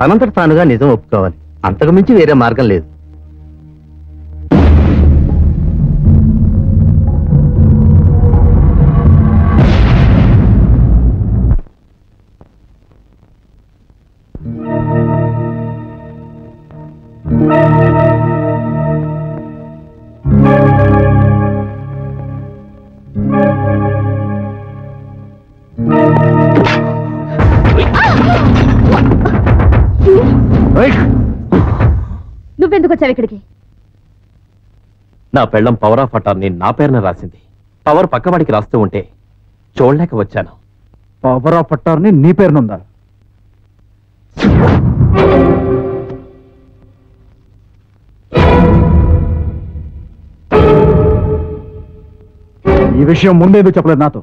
తనంతట తానుగా నిజం ఒప్పుకోవాలి. అంతకు మించి వేరే మార్గం లేదు. వచ్చావు ఇక్కడికి? నా పెళ్ళం పవర్ ఆఫ్ అటార్నీ నా పేరున రాసింది. పవర్ పక్కవాడికి రాస్తూ ఉంటే చూడలేక వచ్చాను. పవర్ ఆఫ్ పట్టార్ని నీ పేరునుందా ఈ విషయం ముందేదో చెప్పలేదు నాతో.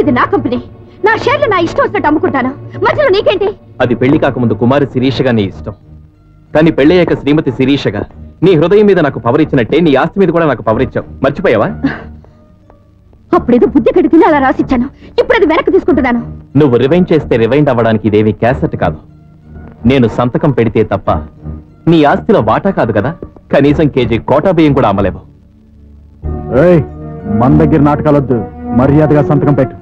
ఇది నా కంపెనీ. నా షేర్లు నా ఇష్టం వచ్చినట్టు అమ్ముకుంటాను. మధ్యలో నీకేంటి? అది పెళ్ళి కాకముందు కుమారి శిరీషగా నీ ఇష్టం. కానీ పెళ్ళయ్యాక శ్రీమతి శిరీషగా. నీ హృదయం మీద నాకు పవర్ ఇచ్చినట్టే నీ ఆస్తి మీద కూడా నాకు పవర్ ఇచ్చావు. మర్చిపోయావా? అప్పుడేదో బుద్ధి కడి తిని అలా రాసిచ్చాను. ఇప్పుడు అది వెనక్కి తీసుకుంటున్నాను. నువ్వు రివైండ్ చేస్తే రివైండ్ అవ్వడానికి ఇదేవి క్యాసెట్ కాదు. నేను సంతకం పెడితే తప్ప నీ ఆస్తిలో వాటా కాదు కదా? కనీసం కేజీ కోటా బియ్యం కూడా అమ్మలేవు. ఏయ్ మన దగ్గర నాటకాలొద్దు మర్యాదగా సంతకం పెట్టు.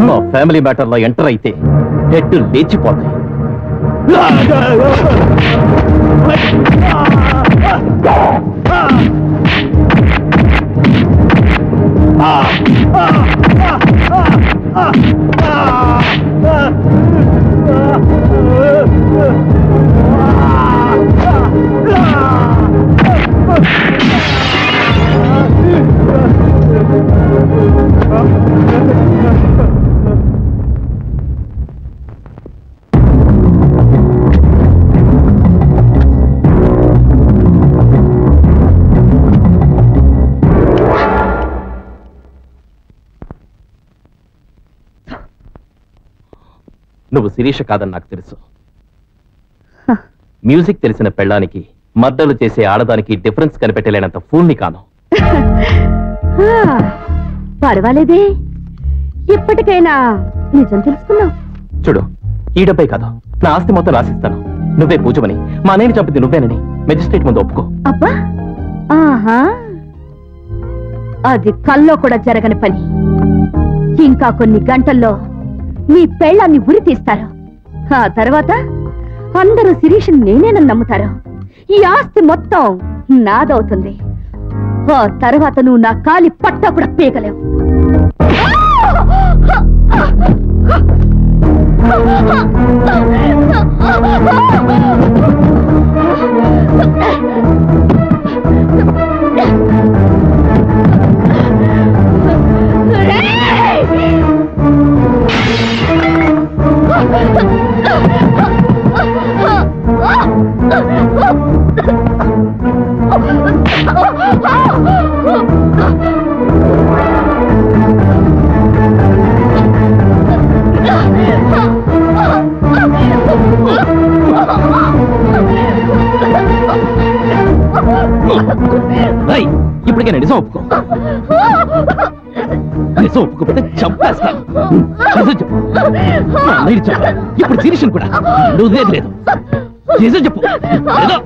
మా ఫ్యామిలీ మ్యాటర్లో ఎంటర్ అయితే హెడ్ లేచిపోతాయి. Ah! నువ్వు శిరీష కాదని నాకు తెలుసు. మ్యూజిక్ తెలిసిన పెళ్ళానికి మద్దలు చేసే ఆడదానికి డిఫరెన్స్ కనిపెట్టలేనంత ఫూల్ని కాను. పర్వాలేదే. ఇప్పటికైనా నిజం తెలుసుకున్నావు. చూడు ఈ డబ్బై కాదు. నా ఆస్తి మొత్తం రాసిస్తాను. నువ్వే పూజమని మా నేను చంపింది నువ్వేనని మెజిస్ట్రేట్ ముందు ఒప్పుకో. అబ్బా! ఆహా! అది కల్లో కూడా జరగని పని. ఇంకా కొన్ని గంటల్లో మీ పెళ్ళాన్ని ఉరి తీస్తారు. ఆ తర్వాత అందరూ శిరీష్ నేనేనని నమ్ముతారు. ఈ ఆస్తి మొత్తం నాదవుతుంది. ఆ తర్వాత నువ్వు నా కాలి పట్టా కూడా పీకలేవు. ఏయ్, ఇప్పటికే నిజం ఒప్పుకో. నిజం ఒప్పుకోపోతే చంపేస్తాను నిజం చెప్పు. అన్నయ్య చెప్పు. ఇప్పుడు శిరీషను కూడా. నువ్వు లేదు. నిజం చెప్పు. ఏదో.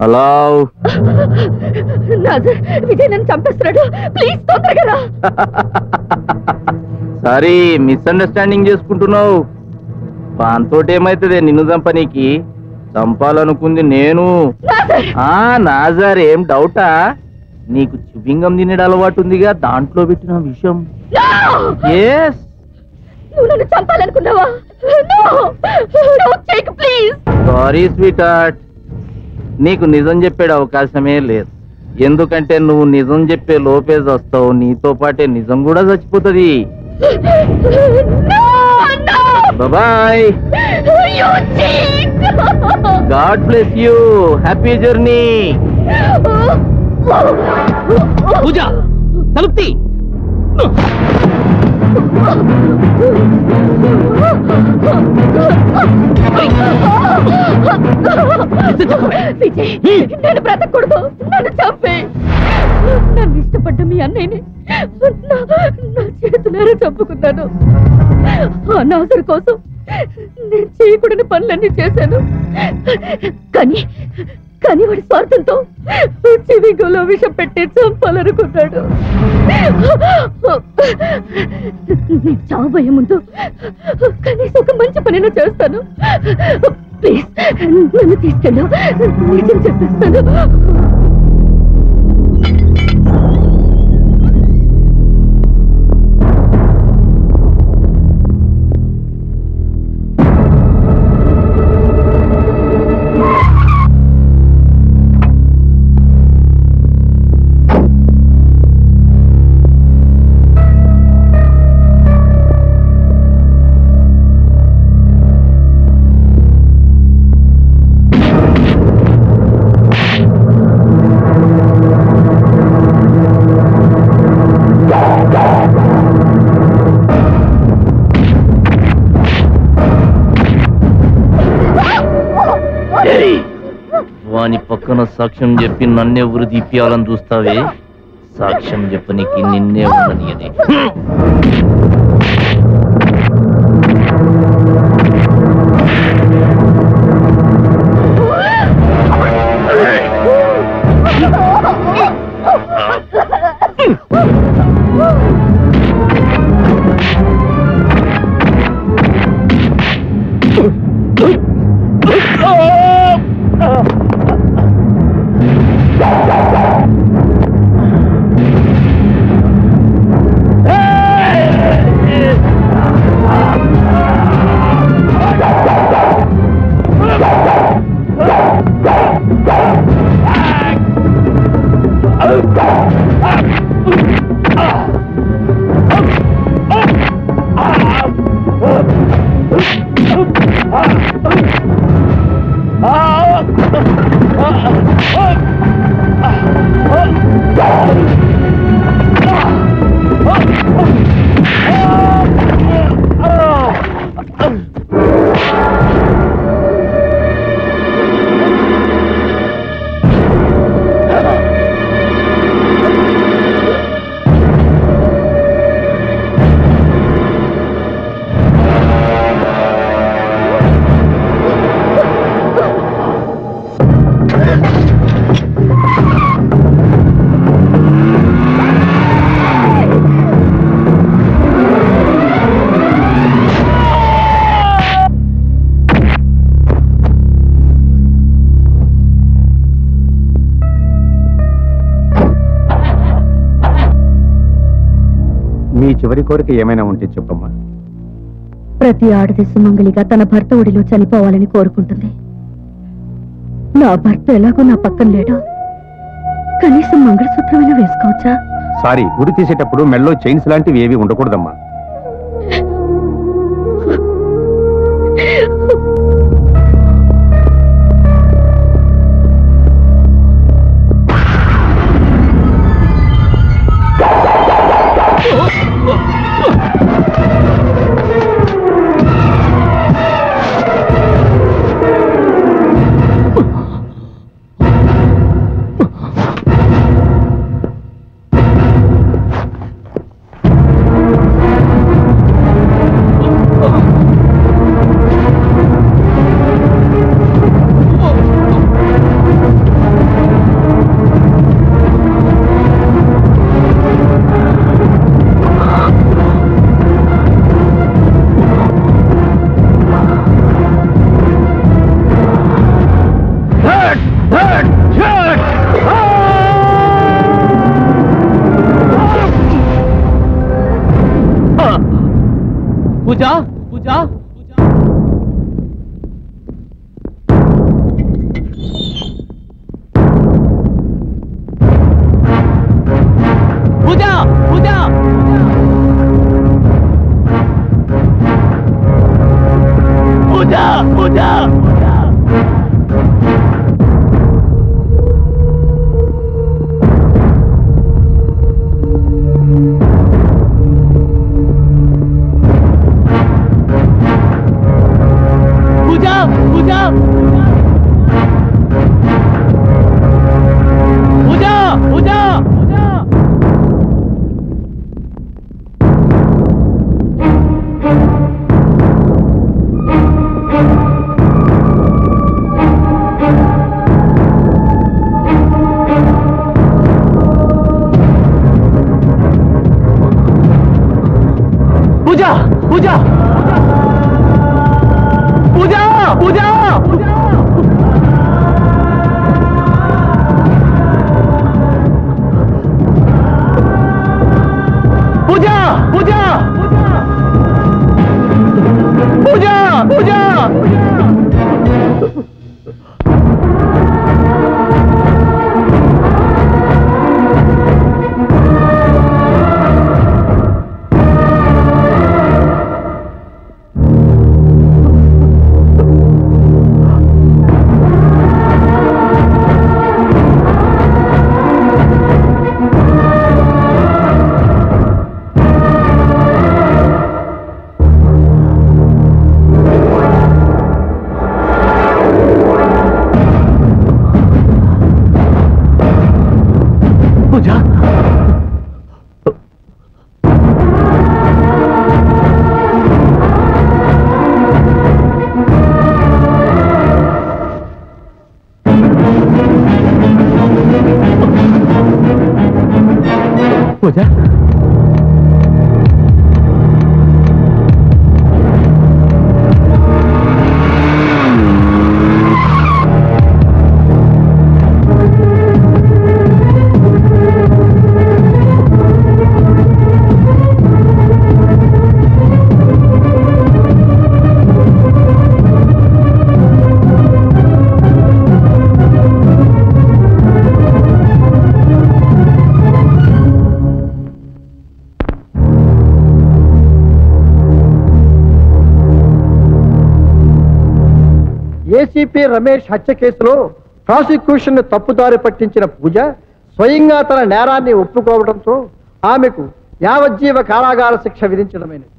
హలో నాజర్ విజయ్ నన్ను చంపేస్తున్నాడు. ప్లీజ్ తొందరగా రా. సారీ మిస్అండర్స్టాండింగ్ చేసుకుంటున్నావు. పాన్తోటి ఏమైతుంది? నిన్ను చంపనీకి. చంపాలనుకుంది నేను. నాజర్! ఆ నాజార్ ఏం డౌటా? నీకు చుబింగం తినేడు అలవాటు ఉందిగా దాంట్లో పెట్టిన విషయం! ఎస్ నువ్వు నన్ను చంపాలనుకున్నావా. సారీ స్వీట్ హార్ట్ నీకు నిజం చెప్పేడు అవకాశమే లేదు. ఎందుకంటే నువ్వు నిజం చెప్పే లోపే వస్తావు నీతో పాటే నిజం కూడా చచ్చిపోతుంది. Bye God bless you happy journey Pooja తలుపుతి. నేను బ్రతకూడదు. నన్ను చంపే. నన్ను ఇష్టపడ్డ మీ అన్నయ్యని నా చేతులారా చంపుకున్నాను. అనాథరు కోసం నేను చేయకూడని పనులన్నీ చేశాను. కానీ కానీ వాడి స్వార్థంతో చెవిగోలో విషం పెట్టి చంపాలనుకున్నాడు. నేను చావబోయే ముందు కనీసం ఒక మంచి పనిలో చేస్తాను. ప్లీజ్ నన్ను తీసుకెళ్ళు. నిజం చెప్పేస్తాను. సాక్ష్యం చెప్పి నన్నెవరు తిప్పియాలని చూస్తావే సాక్ష్యం చెప్పనికి నిన్నే ఉండనియదే Oh! చివరి కోరిక ఏమైనా ఉంటే చెప్పమ్మా. ప్రతి ఆడది సుమంగలిగా తన భర్త ఒడిలో చనిపోవాలని కోరుకుంటుంది. నా భర్త ఎలాగో నా పక్కన లేడు. కనీసం మంగళసూత్రమైనా వేసుకోవచ్చా? సారీ ఉరి తీసేటప్పుడు మెల్లో చైన్స్ లాంటివి ఏవి ఉండకూడదమ్మా. పూజ ఎస్పీ రమేష్ హత్య కేసులో ప్రాసిక్యూషన్ తప్పుదారి పట్టించిన పూజ స్వయంగా తన నేరాన్ని ఒప్పుకోవడంతో ఆమెకు యావజ్జీవ కారాగార శిక్ష విధించడమైనది.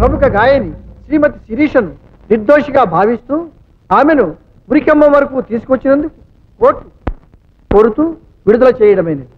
ప్రముఖ గాయని శ్రీమతి శిరీషను నిర్దోషిగా భావిస్తూ ఆమెను ఉరికమ్మ వరకు తీసుకొచ్చినందుకు కోర్టు కోరుతూ విడుదల చేయడమైనది.